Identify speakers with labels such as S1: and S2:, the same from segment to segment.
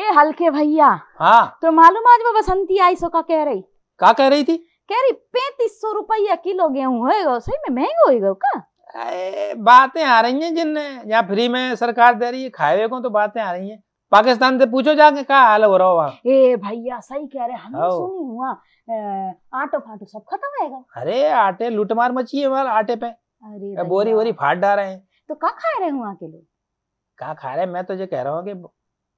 S1: ए हल्के भैया
S2: हाँ।
S1: तो मालूम आज वो बसंती आई सो का कह रही?
S2: का कह रही थी?
S1: कह रही पैंतीस सौ रुपया किलो गेहूँ होएगा सही में महँगा होएगा का?
S2: बातें आ रही हैं जिन यहाँ फ्री में सरकार दे रही है खाए को तो बातें आ रही हैं। पाकिस्तान से पूछो जाके क्या हाल हो रहा हो वहाँ
S1: ए भैया सही कह रहे हम सुनी हुआ आटो फाटो सब खत्म होएगा
S2: अरे आटे लूटमार मची है वहाँ आटे पे।
S1: अरे
S2: बोरी। बोरी फाट डाल रहे हैं।
S1: तो का खा रहे हुआ के लोग?
S2: क्या खा रहे हैं? मैं तो ये कह रहा हूँ कि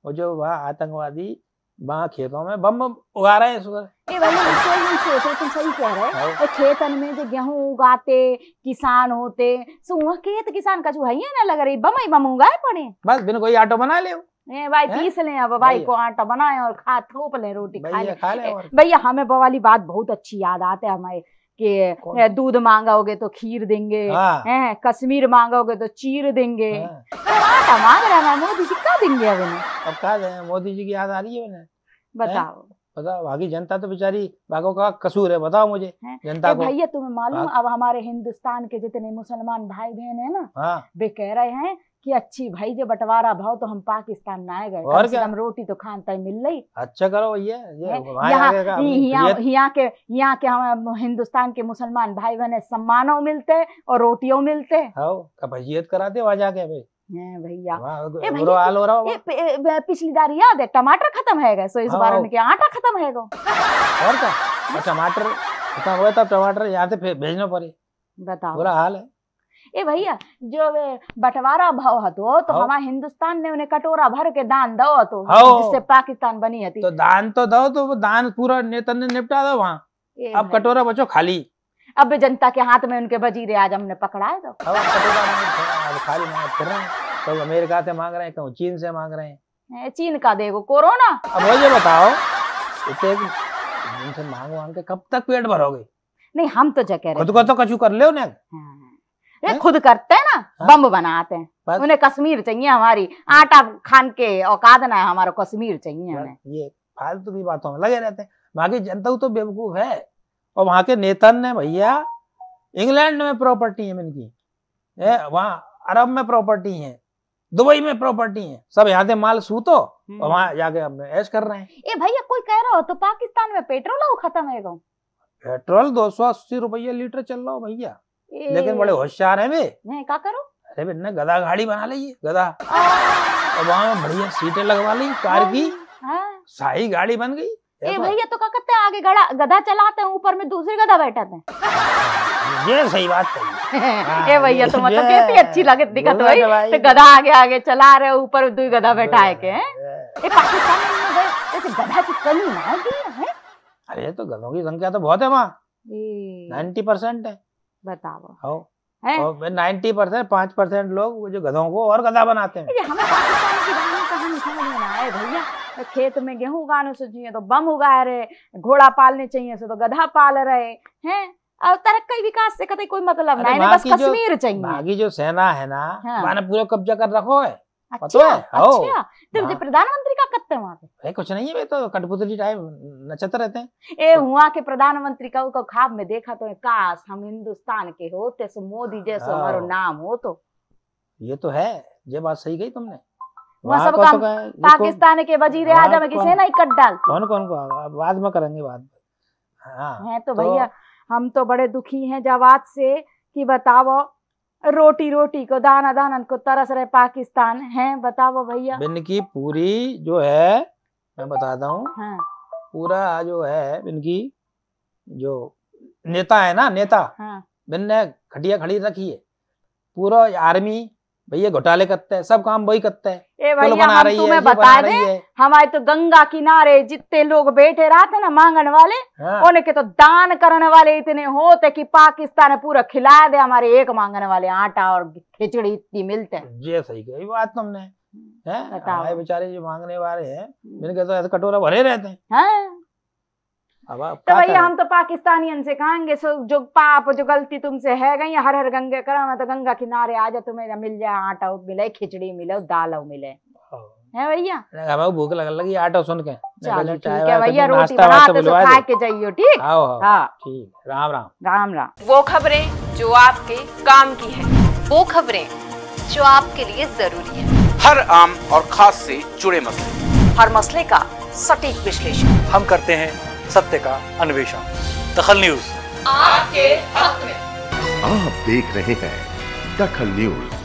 S2: वो जो वहाँ आतंकवादी वहाँ खेतों में बम उगा रहे हैं इस
S1: रही तुम सही कह रहे
S2: आओ।
S1: ए, खेतन में जो गेहूँ उगाते किसान होते सो वहाँ खेत किसान का जो है ना लग रही बम ही बम उगाए पड़े
S2: बस बिन कोई आटो बना ले
S1: ए भाई पीस लें अब भाई को आटा बनाए और खा थोप ले रोटी खा लें। भैया हमें वो वाली बात बहुत अच्छी याद आते है हमारे। कि दूध मांगाओगे तो खीर देंगे
S2: हाँ।
S1: हैं कश्मीर मांगाओगे तो चीर देंगे।
S2: हाँ।
S1: तो मांग रहे हैं? मोदी जी क्या देंगे अब
S2: अब कहा मोदी जी की याद आ रही है
S1: बताओ।
S2: बताओ बाकी जनता तो बेचारी बागों का कसूर है बताओ मुझे
S1: हैं?
S2: जनता को
S1: भैया तुम्हें मालूम। अब हमारे हिंदुस्तान के जितने मुसलमान भाई बहन है ना
S2: हाँ
S1: वे कह रहे हैं कि अच्छी भाई जो बंटवारा भाव तो हम पाकिस्तान ना आए गए
S2: और क्या?
S1: कम रोटी तो खान तक मिल रही
S2: अच्छा करो भैया ये
S1: यहाँ
S2: का
S1: यहाँ के हम हिंदुस्तान के मुसलमान भाई बहन सम्मानों मिलते और रोटियों मिलते
S2: कपजियत कराते वहाँ जाके भाई
S1: हैं भैया। ए, पिछली बार याद है टमाटर खत्म है गए सो इस बार
S2: हाँ।
S1: उनके आटा खत्म है गो।
S2: और क्या? टमाटर खत्म हुए तब टमाटर यहाँ से भेजना पड़े।
S1: बताओ।
S2: बुरा हाल है।
S1: ए भैया जो वे बंटवारा भाव हतो तो
S2: हाँ।
S1: हमारे हिंदुस्तान ने उन्हें कटोरा भर के दान दो
S2: हाँ।
S1: जिससे पाकिस्तान बनी हती।
S2: तो दान तो दो तो वो दान पूरा नेता ने निपटा दो वहाँ। अब कटोरा बचो खाली।
S1: अब जनता के हाथ में उनके वज़ीर आज़म ने पकड़ाए तो
S2: अब खाली हैं तो अमेरिका से मांग रहे हैं कहूँ चीन से मांग रहे हैं।
S1: चीन का देखो कोरोना।
S2: अब मुझे बताओ इतने मांग मांग के कब तक पेट भरोगे?
S1: नहीं हम तो जगह रहे
S2: खुद को तो कछु कर ले उन्हें।
S1: हाँ। ये खुद करते हैं ना
S2: हाँ?
S1: बम बनाते हैं। उन्हें कश्मीर चाहिए हमारी आटा खान के औकात ना है हमारा कश्मीर चाहिए उन्हें
S2: ये फालतू की बातों में लगे रहते हैं। बाकी जनता तो बेवकूफ़ है। और वहाँ के नेता ने भैया इंग्लैंड में प्रॉपर्टी है इनकी। है वहाँ अरब में प्रॉपर्टी है। दुबई में प्रॉपर्टी है। सब यहाँ से माल सूतो और वहाँ जाके अपने ऐश कर रहे हैं।
S1: ए भैया कोई कह रहा हो तो पाकिस्तान में पेट्रोल हो खत्म है गो।
S2: पेट्रोल दो सौ अस्सी रुपये लीटर चल रहा हो भैया। लेकिन बड़े होशियार है वे।
S1: क्या करो?
S2: अरे बे, ने गधा गाड़ी बना ली है, गधा। और वहाँ बढ़िया सीटें लगवा ली कार की।
S1: हाँ।
S2: शाही गाड़ी बन गई।
S1: ए भैया तो क्या कहते हैं आगे गड़ा गधा चलाते हैं ऊपर में दूसरी गधा बैठाते हैं?
S2: ये सही बात कही
S1: ए भैया तो मतलब कैसी अच्छी लगे दिखत भाई। तो गधा आगे आगे चला रहे ऊपर दो गधा बैठा है के ए पाकिस्तान में गए जैसे गधा की कमी ना है है?
S2: अरे तो गधों की संख्या तो बहुत है वहाँ। नाइन्टी परसेंट है।
S1: बताओ।
S2: हो? नाइन्टी परसेंट पाँच परसेंट लोग वो जो गधों को और गधा बनाते हैं।
S1: हमें पाकिस्तान की कहानी समझ में ना आए भैया। तो खेत में गेहूँ उगाने से चाहिए तो बम उगा रहे घोड़ा पालने चाहिए से तो गधा पाल रहे हैं? और तरक्की विकास से कतई कोई मतलब
S2: अरे
S1: नहीं बस कश्मीर चाहिए।
S2: बाकी जो सेना है ना
S1: हाँ।
S2: पूरा कब्जा कर रखो है।
S1: अच्छा
S2: है?
S1: अच्छा। तो
S2: हाँ।
S1: प्रधानमंत्री का करते हैं वहाँ पे?
S2: कुछ नहीं है वे तो कठपुतली टाइप नचते रहते हैं।
S1: ए हुआ के प्रधानमंत्री का ख्वाब में देखा तो काश हम हिंदुस्तान के होते सो मोदी जैसे
S2: हाँ।
S1: हमारो नाम हो तो।
S2: ये तो है ये बात सही कही तुमने।
S1: वहाँ सब काम पाकिस्तान के वज़ीर आज़म की सेना ही कट डालती
S2: कौन कौन को बाद में करेंगे बात। हाँ।
S1: है तो
S2: तो-
S1: भैया हम तो बड़े दुखी हैं जवाब से कि बताओ रोटी रोटी को दाना दाना को तरस रहे पाकिस्तान। है बताओ भैया।
S2: बिन की पूरी जो है मैं बताता हूँ।
S1: हाँ।
S2: पूरा जो है इनकी जो नेता है ना नेता
S1: हाँ।
S2: बिन ने खटिया खड़ी रखी है। पूरा आर्मी भैया घोटाले करते हैं सब काम वही करते हैं।
S1: ए भैया हम
S2: रही
S1: तुम्हें बता दें हमारे तो गंगा किनारे जितने लोग बैठे रहते ना मांगन वाले
S2: हाँ,
S1: उनके तो दान करने वाले इतने होते कि पाकिस्तान पूरा खिला दे हमारे एक मांगने वाले आटा और खिचड़ी इतनी मिलते हैं।
S2: ये सही कही बात तुमने हैं? बेचारे जो मांगने वाले हैं इनके तो कटोरा भरे रहते हैं।
S1: हाँ।
S2: अब आप
S1: तो भैया हम तो पाकिस्तानियन से कहेंगे सो जो पाप जो गलती तुमसे है गई हर हर गंगे करा मैं तो गंगा किनारे आ जा तुम्हें मिल जाए आटा मिले खिचड़ी मिले दाल मिले। है। भैया?
S2: मैंने कहा, भाई भूख लग लगी आटो सुन के।
S1: चलो ठीक है भैया रोटी बनाते सो खा के जाइयो ठीक? हाँ।
S2: ठीक राम राम।
S1: राम राम।
S3: वो खबरें जो आपके काम की है वो खबरें जो आपके लिए ज़रूरी है।
S4: हर आम और खास से जुड़े मसले।
S3: हर मसले का सटीक विश्लेषण।
S4: हम करते हैं सत्य का अन्वेषण। दखल न्यूज़।
S3: आपके हक में।
S5: आप देख रहे हैं दखल न्यूज़।